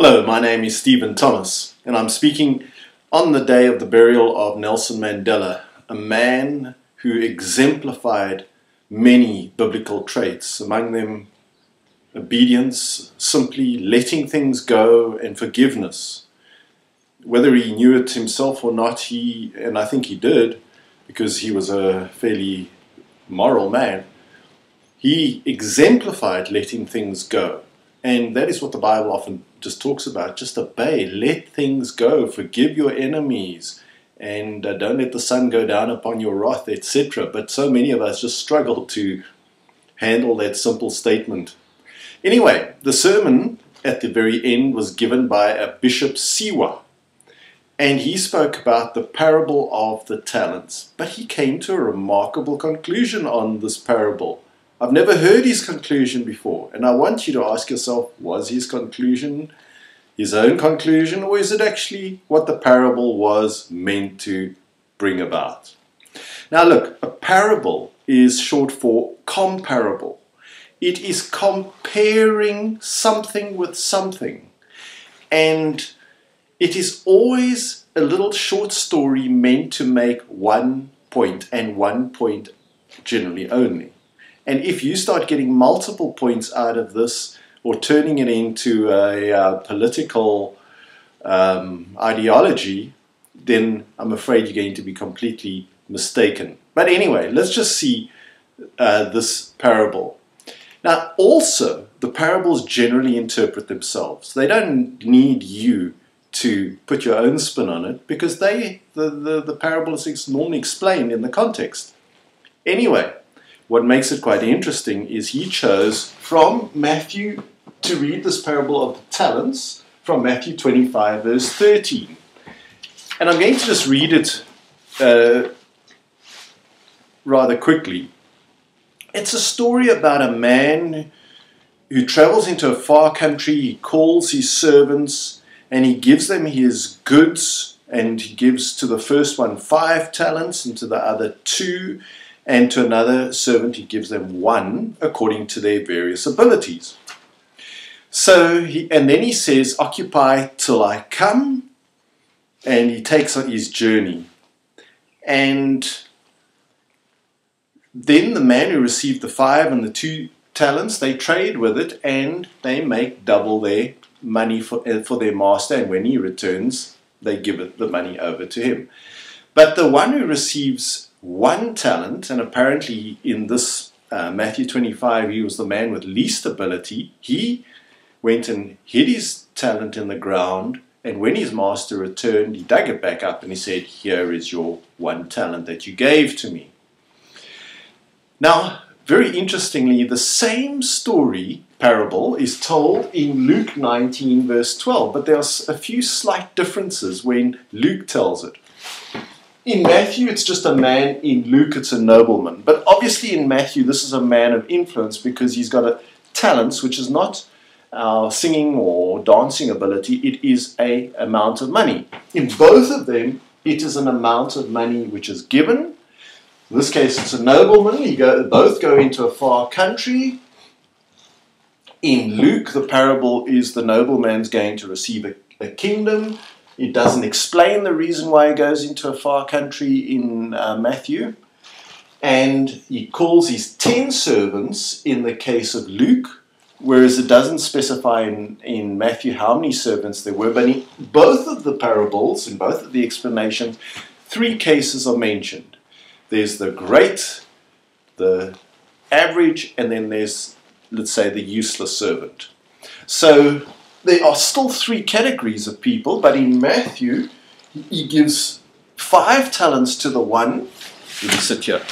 Hello, my name is Steven Thomas, and I'm speaking on the day of the burial of Nelson Mandela, a man who exemplified many biblical traits, among them obedience, simply letting things go, and forgiveness. Whether he knew it himself or not, he, and I think he did, because he was a fairly moral man, he exemplified letting things go. And that is what the Bible often just talks about. Just obey, let things go, forgive your enemies, and uh, don't let the sun go down upon your wrath, etc. But so many of us just struggle to handle that simple statement. Anyway, the sermon at the very end was given by a Bishop Siwa. And he spoke about the parable of the talents. But he came to a remarkable conclusion on this parable. I've never heard his conclusion before, and I want you to ask yourself was his conclusion his own conclusion, or is it actually what the parable was meant to bring about? Now, look, a parable is short for comparable. It is comparing something with something. And it is always a little short story meant to make one point and one point generally only. And if you start getting multiple points out of this or turning it into a, uh, political um, ideology, then I'm afraid you're going to be completely mistaken. But anyway, let's just see uh, this parable. Now, also, the parables generally interpret themselves. They don't need you to put your own spin on it because they the, the, the parable is normally explained in the context. Anyway, what makes it quite interesting is he chose from Matthew to read this parable of the talents from Matthew 25, verse 13. And I'm going to just read it uh, rather quickly. It's a story about a man who travels into a far country, he calls his servants, and he gives them his goods, and he gives to the first one five talents, and to the other two, and to another servant he gives them one according to their various abilities. So he, and then he says, Occupy till I come, and he takes on his journey. And then the man who received the five and the two talents, they trade with it and they make double their money for, uh, for their master. And when he returns, they give it, the money over to him. But the one who receives one talent, and apparently in this uh, Matthew 25, he was the man with least ability. He went and hid his talent in the ground, and when his master returned, he dug it back up and he said, Here is your one talent that you gave to me. Now, very interestingly, the same story, parable, is told in Luke 19, verse 12, but there are a few slight differences when Luke tells it. In Matthew, it's just a man. In Luke, it's a nobleman. But obviously, in Matthew, this is a man of influence because he's got a talents, which is not our singing or dancing ability. It is a amount of money. In both of them, it is an amount of money which is given. In this case, it's a nobleman. He go, both go into a far country. In Luke, the parable is the nobleman's going to receive a, a kingdom it doesn't explain the reason why he goes into a far country in uh, Matthew. And he calls his ten servants in the case of Luke, whereas it doesn't specify in, in Matthew how many servants there were. But in both of the parables, in both of the explanations, three cases are mentioned. There's the great, the average, and then there's, let's say, the useless servant. So there are still three categories of people, but in Matthew, he gives five talents to the one. Let me sit here.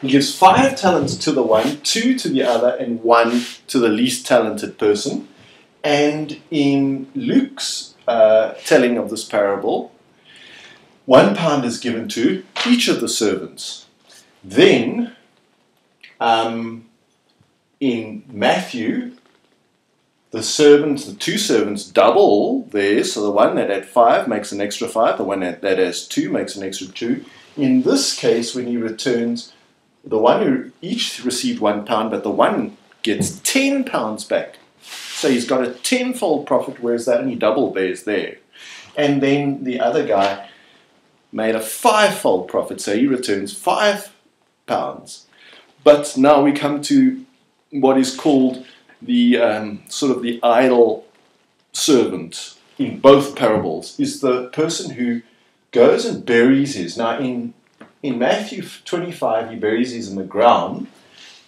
He gives five talents to the one, two to the other, and one to the least talented person. And in Luke's uh, telling of this parable, one pound is given to each of the servants. Then, um, in Matthew, the servants, the two servants, double theirs. So the one that had five makes an extra five. The one that, that has two makes an extra two. In this case, when he returns, the one who each received one pound, but the one gets ten pounds back. So he's got a tenfold profit, whereas that only double is there. And then the other guy made a fivefold profit, so he returns five pounds. But now we come to what is called the um, sort of the idle servant in both parables is the person who goes and buries his. Now in in Matthew 25 he buries his in the ground,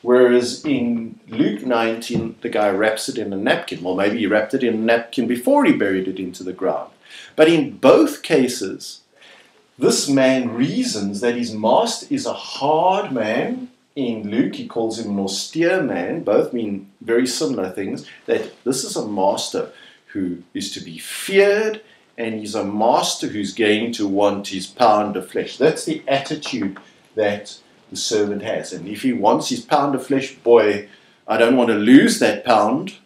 whereas in Luke 19 the guy wraps it in a napkin. Well maybe he wrapped it in a napkin before he buried it into the ground. But in both cases, this man reasons that his master is a hard man. In Luke, he calls him an austere man. Both mean very similar things. That this is a master who is to be feared, and he's a master who's going to want his pound of flesh. That's the attitude that the servant has. And if he wants his pound of flesh, boy, I don't want to lose that pound,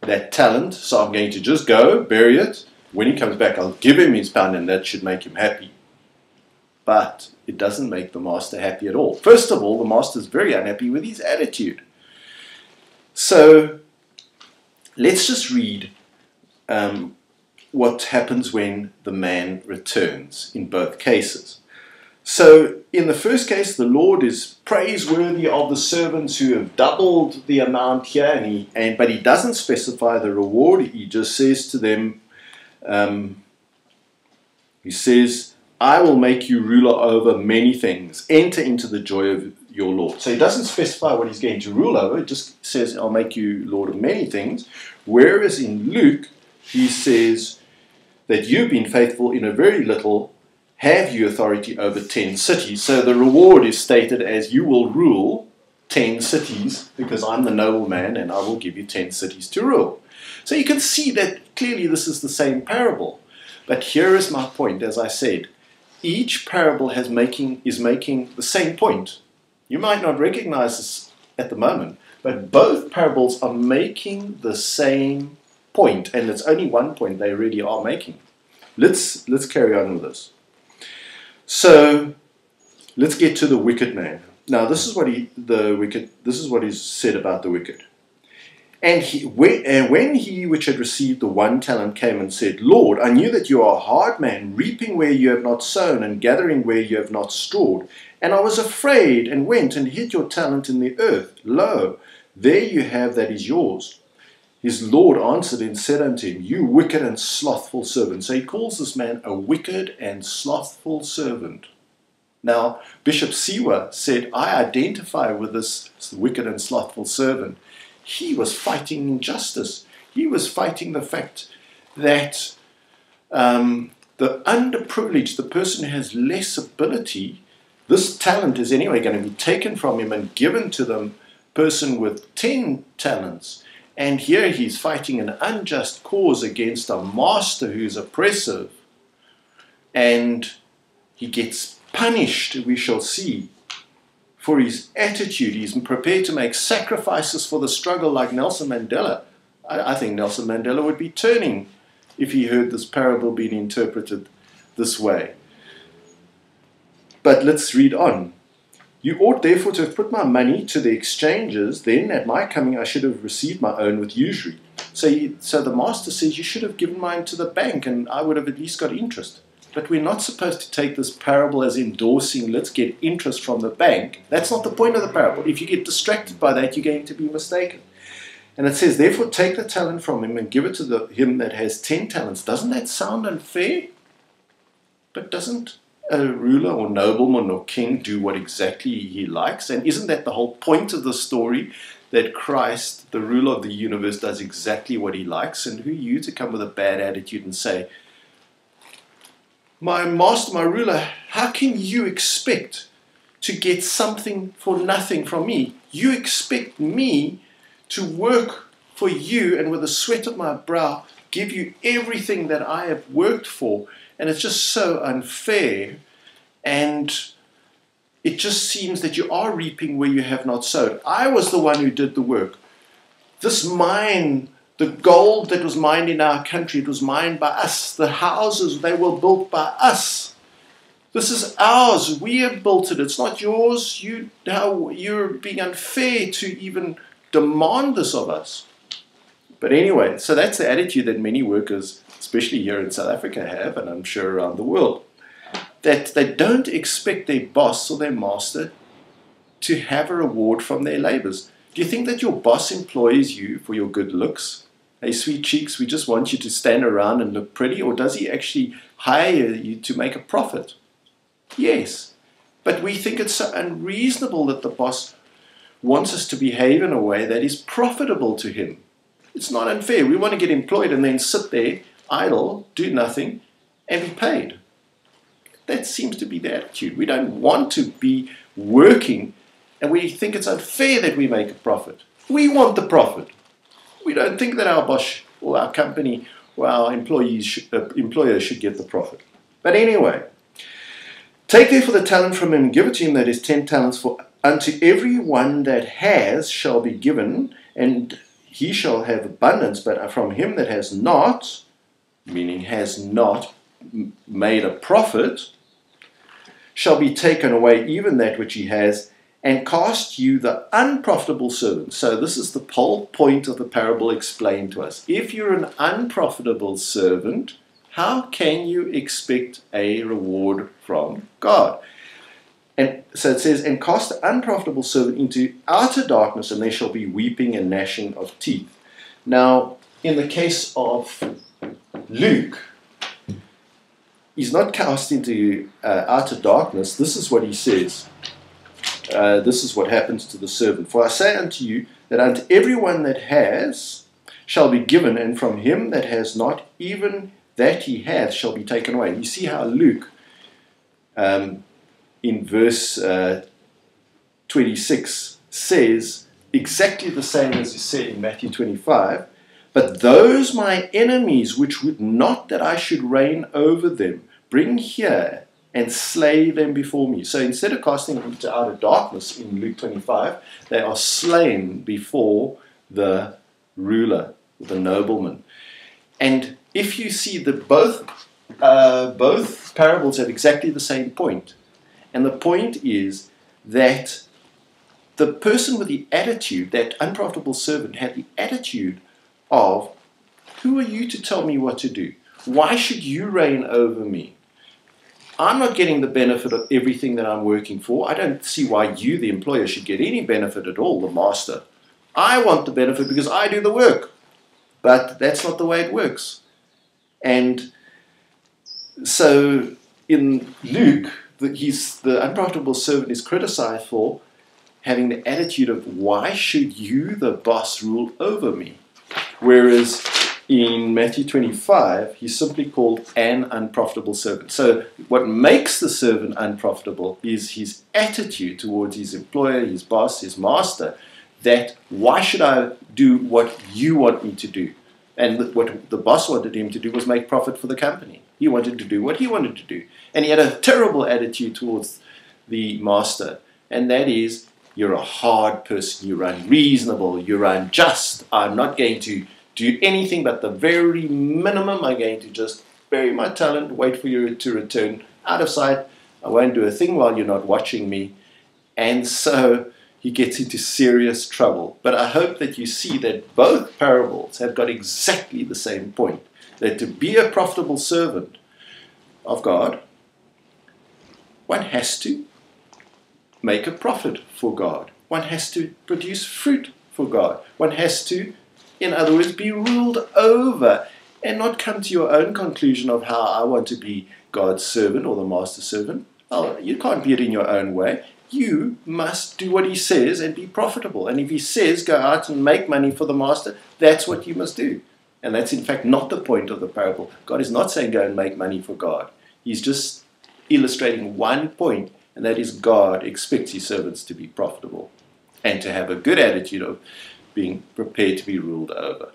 that talent, so I'm going to just go, bury it. When he comes back, I'll give him his pound, and that should make him happy but it doesn't make the master happy at all. First of all, the master is very unhappy with his attitude. So let's just read um, what happens when the man returns in both cases. So, in the first case, the Lord is praiseworthy of the servants who have doubled the amount here, and he, and, but he doesn't specify the reward. He just says to them, um, he says, I will make you ruler over many things. Enter into the joy of your Lord. So he doesn't specify what he's going to rule over, it just says, I'll make you Lord of many things. Whereas in Luke, he says that you've been faithful in a very little, have you authority over 10 cities. So the reward is stated as you will rule 10 cities because I'm the nobleman and I will give you 10 cities to rule. So you can see that clearly this is the same parable. But here is my point, as I said each parable has making, is making the same point. You might not recognize this at the moment, but both parables are making the same point, and it's only one point they really are making. Let's, let's carry on with this. So let's get to the wicked man. Now, this is what he, the wicked, this is what is said about the wicked. And, he, when, and when he which had received the one talent came and said, Lord, I knew that you are a hard man, reaping where you have not sown, and gathering where you have not stored. And I was afraid, and went and hid your talent in the earth. Lo, there you have that is yours. His Lord answered and said unto him, You wicked and slothful servant. So he calls this man a wicked and slothful servant. Now, Bishop Siwa said, I identify with this wicked and slothful servant he was fighting injustice. He was fighting the fact that um, the underprivileged, the person who has less ability, this talent is anyway going to be taken from him and given to the person with 10 talents. And here he's fighting an unjust cause against a master who's oppressive. And he gets punished, we shall see for his attitude. He's prepared to make sacrifices for the struggle like Nelson Mandela. I, I think Nelson Mandela would be turning if he heard this parable being interpreted this way. But let's read on. You ought therefore to have put my money to the exchanges, then at my coming I should have received my own with usury. So, so the master says, You should have given mine to the bank, and I would have at least got interest. But we're not supposed to take this parable as endorsing, let's get interest from the bank. That's not the point of the parable. If you get distracted by that, you're going to be mistaken. And it says, therefore, take the talent from him and give it to the, him that has ten talents. Doesn't that sound unfair? But doesn't a ruler or nobleman or king do what exactly he likes? And isn't that the whole point of the story? That Christ, the ruler of the universe, does exactly what he likes? And who are you to come with a bad attitude and say, my master, my ruler, how can you expect to get something for nothing from me? You expect me to work for you and with the sweat of my brow give you everything that I have worked for. And it's just so unfair. And it just seems that you are reaping where you have not sowed. I was the one who did the work. This mine the gold that was mined in our country, it was mined by us. The houses, they were built by us. This is ours. We have built it. It's not yours. You, how, you're being unfair to even demand this of us. But anyway, so that's the attitude that many workers, especially here in South Africa, have, and I'm sure around the world. That they don't expect their boss or their master to have a reward from their labors. Do you think that your boss employs you for your good looks? Hey, sweet cheeks, we just want you to stand around and look pretty, or does he actually hire you to make a profit? Yes. But we think it's so unreasonable that the boss wants us to behave in a way that is profitable to him. It's not unfair. We want to get employed and then sit there, idle, do nothing, and be paid. That seems to be the attitude. We don't want to be working and we think it's unfair that we make a profit. We want the profit. We don't think that our boss or our company or our employees should, uh, employers should get the profit. But anyway, take therefore the talent from him and give it to him that is ten talents, for unto every one that has shall be given, and he shall have abundance, but from him that has not, meaning has not made a profit, shall be taken away even that which he has, and cast you the unprofitable servant. So, this is the whole point of the parable explained to us. If you're an unprofitable servant, how can you expect a reward from God? And so it says, and cast the unprofitable servant into outer darkness, and there shall be weeping and gnashing of teeth. Now, in the case of Luke, he's not cast into uh, outer darkness. This is what he says. Uh, this is what happens to the servant. For I say unto you that unto everyone that has shall be given, and from him that has not, even that he hath shall be taken away. You see how Luke, um, in verse uh, 26, says exactly the same as he said in Matthew 25. But those my enemies, which would not that I should reign over them, bring here and slay them before me. So instead of casting them into outer darkness in Luke 25, they are slain before the ruler, the nobleman. And if you see that both uh, both parables have exactly the same point, and the point is that the person with the attitude, that unprofitable servant, had the attitude of, "Who are you to tell me what to do? Why should you reign over me?" I'm not getting the benefit of everything that I'm working for. I don't see why you, the employer, should get any benefit at all, the master. I want the benefit because I do the work. But that's not the way it works. And so in Luke, the, he's, the unprofitable servant is criticized for having the attitude of, why should you, the boss, rule over me? Whereas in Matthew 25, he's simply called an unprofitable servant. So, what makes the servant unprofitable is his attitude towards his employer, his boss, his master, that why should I do what you want me to do? And what the boss wanted him to do was make profit for the company. He wanted to do what he wanted to do. And he had a terrible attitude towards the master, and that is, you're a hard person, you're unreasonable, you're unjust, I'm not going to do anything but the very minimum. I'm going to just bury my talent, wait for you to return out of sight. I won't do a thing while you're not watching me. And so he gets into serious trouble. But I hope that you see that both parables have got exactly the same point that to be a profitable servant of God, one has to make a profit for God. One has to produce fruit for God. One has to in other words, be ruled over and not come to your own conclusion of how I want to be God's servant or the master servant. Oh, you can't be it in your own way. You must do what he says and be profitable. And if he says go out and make money for the master, that's what you must do. And that's in fact not the point of the parable. God is not saying go and make money for God. He's just illustrating one point, and that is God expects his servants to be profitable and to have a good attitude of being prepared to be ruled over.